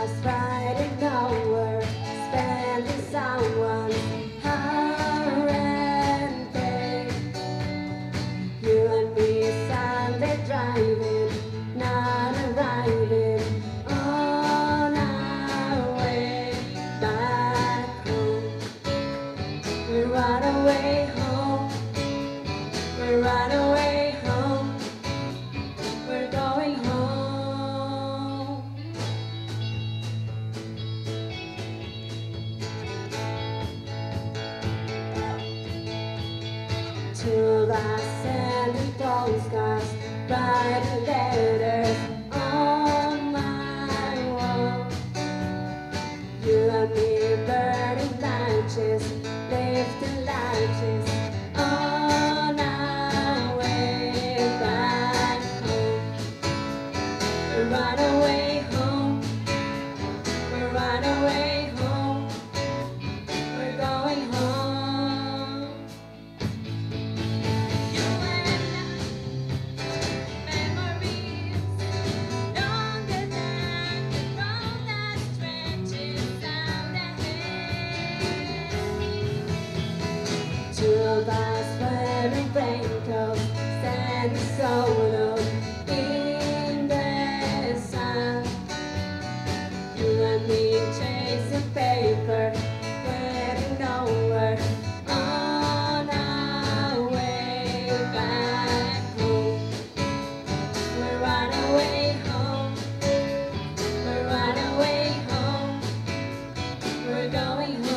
us riding nowhere, spending someone's hour and. You and me Sunday driving, not arriving on our way back home. We run away home. We run away To the sandy postcards, writing letters on Standing in the. You and me chasing paper, nowhere on our way back home. We run away home. We run away home. We're going home.